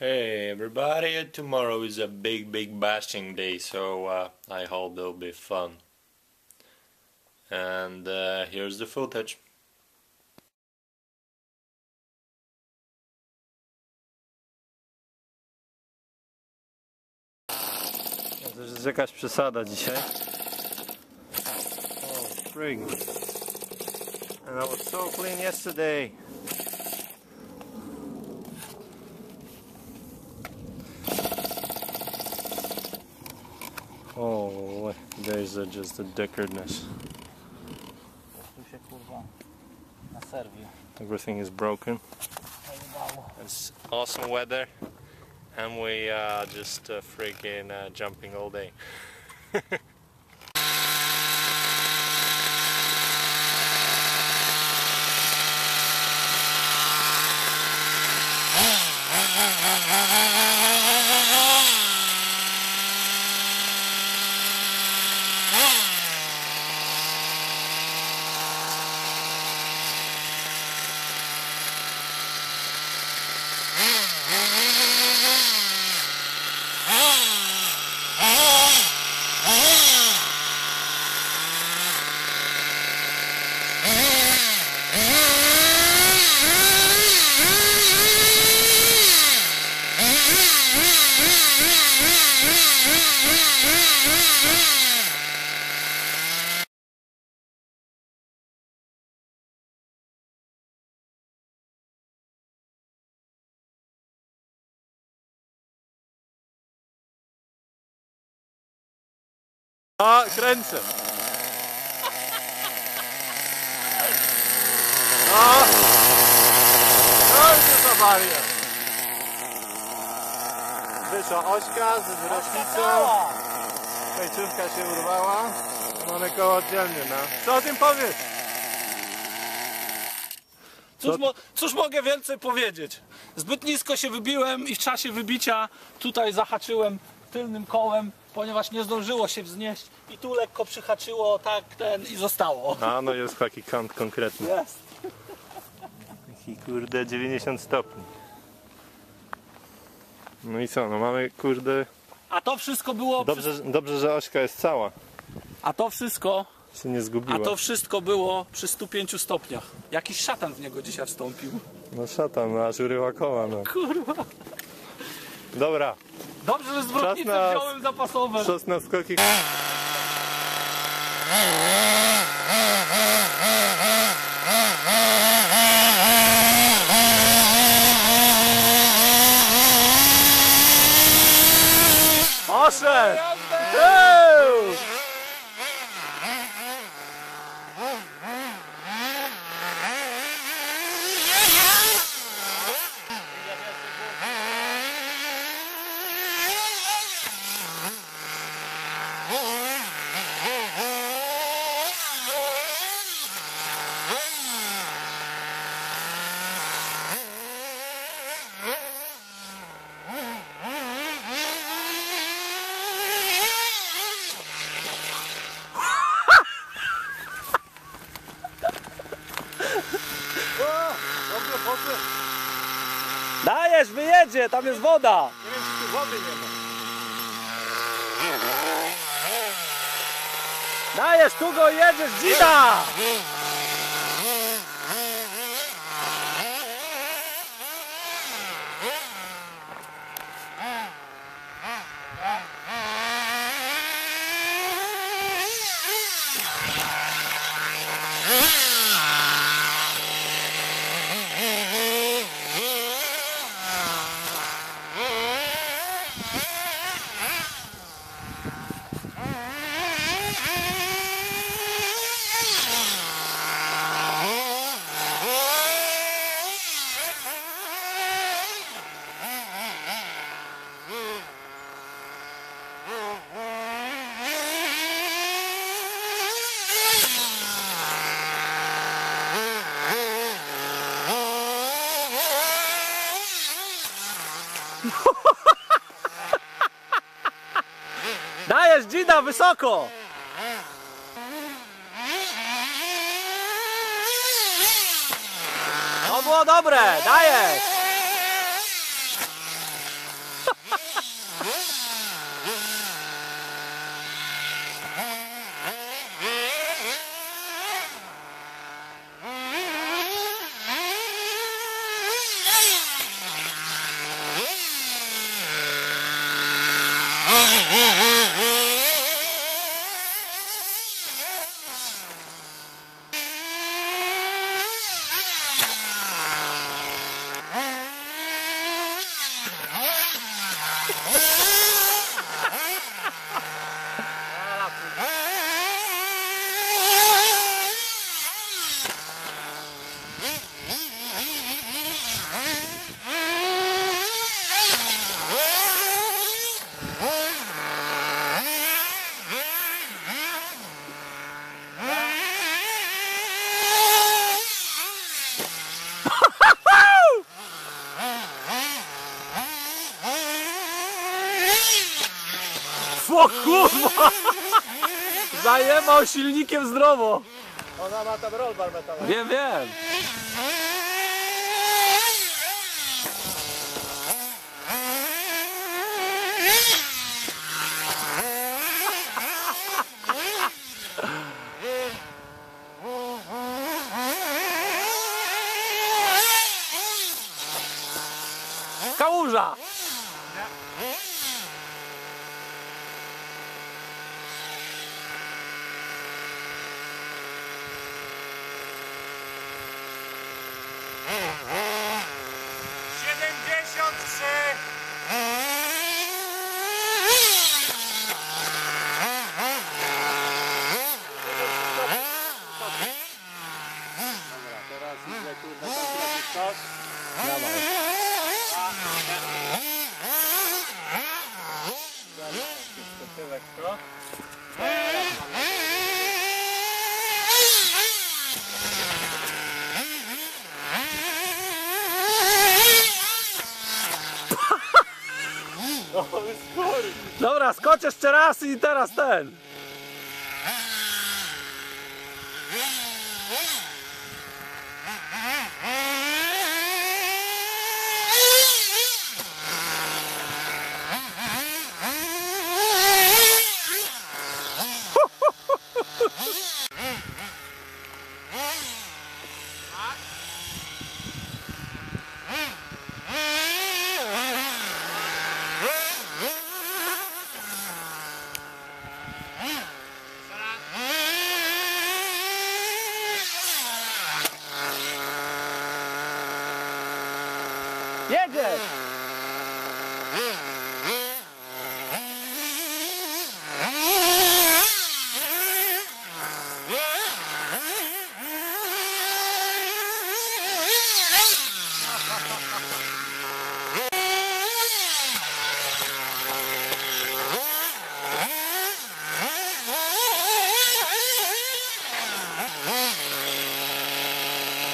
Hey everybody, tomorrow is a big big bashing day so uh, I hope it'll be fun. And uh, here's the footage. To jest jakaś przesada dzisiaj. Oh, spring. And I was so clean yesterday. Days are just the dickardness. Everything is broken. It's awesome weather and we are just uh, freaking uh, jumping all day. A, kręcę. A, to jest awaria. Wyszła ośka z rocznicą. Końcówka się urwała. Mamy koło oddzielnie, no. Co o tym powiesz? Cóż, mo, cóż mogę więcej powiedzieć? Zbyt nisko się wybiłem i w czasie wybicia tutaj zahaczyłem tylnym kołem, ponieważ nie zdążyło się wznieść i tu lekko przyhaczyło tak ten i zostało. A, no jest taki kąt konkretny. Jest. Taki kurde 90 stopni. No i co, no mamy kurde... A to wszystko było. Dobrze, dobrze że ośka jest cała. A to wszystko. Się nie zgubiła. A to wszystko było przy 105 stopniach. Jakiś szatan w niego dzisiaj wstąpił. No szatan, no aż urywa koła, no. Kurwa. Dobra, Dobrze, że zwrotnicę na- wziąłem zapasowe. czas na skoki. Poszedł! Dobrze, poszedł. Dajesz, wyjedzie, tam jest woda. Nie wiem, czy tu wody nie ma. Dajesz, tu go jedziesz, dzida! Dajesz, dzida, wysoko! To było dobre, dajesz! Zajebał silnikiem zdrowo. Ona ma tam rollbar metalowy. Wiem, wiem. Kałuża! Siedemdziesiąt trzy. Dobra, teraz idę kurde konkretny skok. Tyłek skok. No, skóry. Dobra, skocz jeszcze raz i teraz ten. Jedziesz!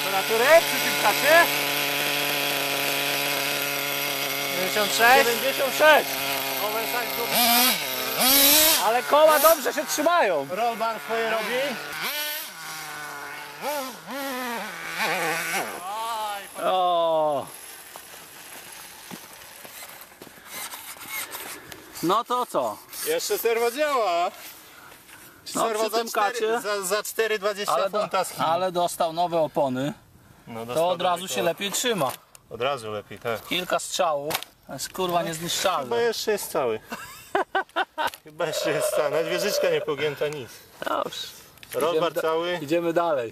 Temperatury przy tym czasie? 96. 96! Ale koła dobrze się trzymają. Rollbar swoje robi. O. No to co? Jeszcze serwo działa. No, serwo za, tym cztery- kacie. za, za 4,20 Ale, do, ale dostał nowe opony, No, to od razu się lepiej trzyma. Od razu lepiej, tak. Kilka strzałów, to jest kurwa Chyba jeszcze jest cały. Chyba jeszcze jest cały. Nawet wieżyczka nie pogięta, nic. Dobrze. Cały. Idziemy dalej.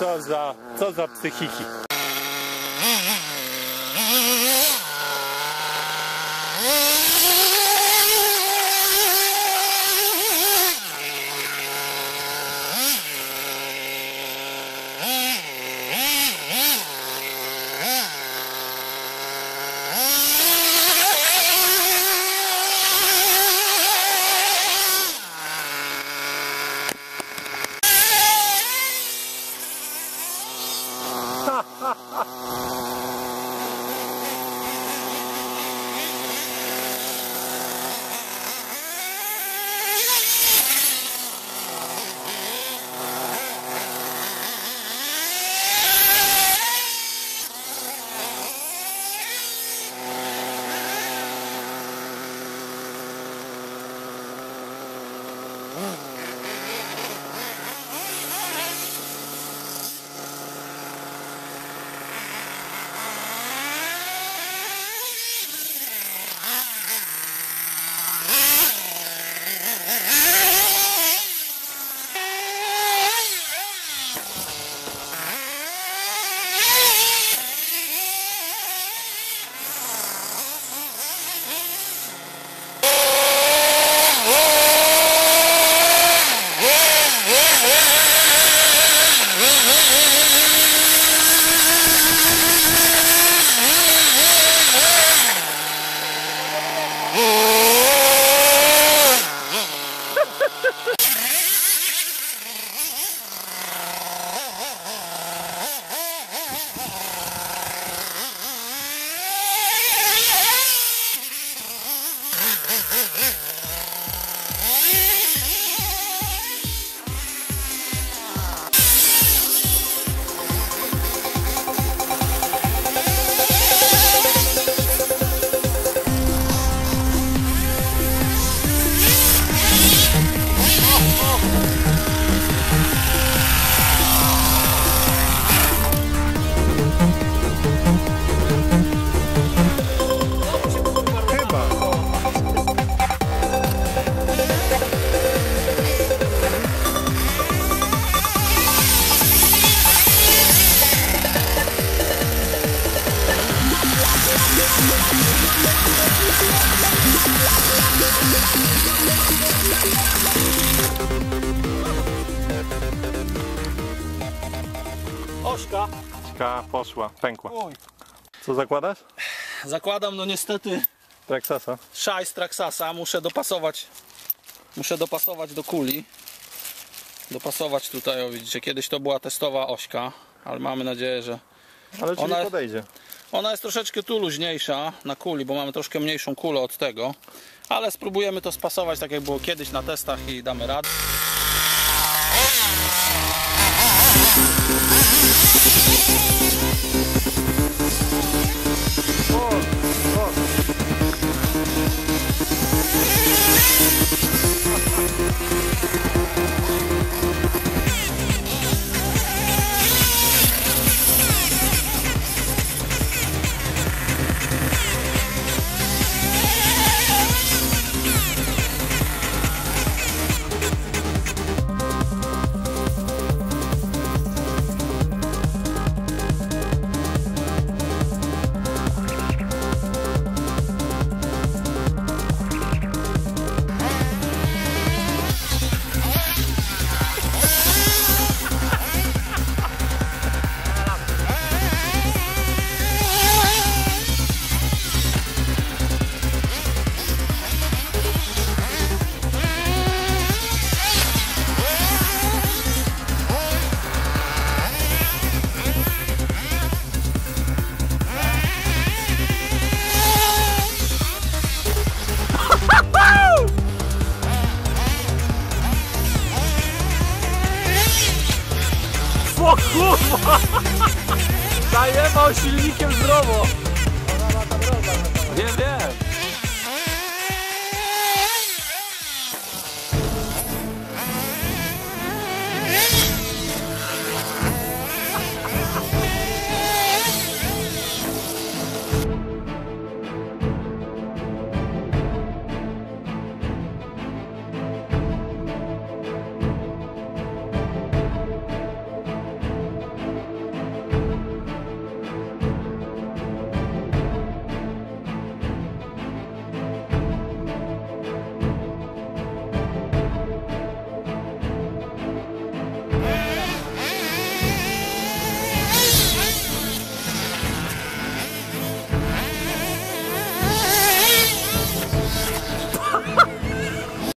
Co za, co za psychiki. Ośka. Ka poszła, pękła. Uj. Co zakładasz? Zakładam, no niestety, Traksasa. szajs Traxasa. Muszę dopasować. Muszę dopasować do kuli. Dopasować tutaj, o widzicie, kiedyś to była testowa ośka, ale mamy nadzieję, że Ale czyli Ona- podejdzie. Ona jest troszeczkę tu luźniejsza na kuli, bo mamy troszkę mniejszą kulę od tego. Ale spróbujemy to spasować tak jak było kiedyś na testach i damy radę.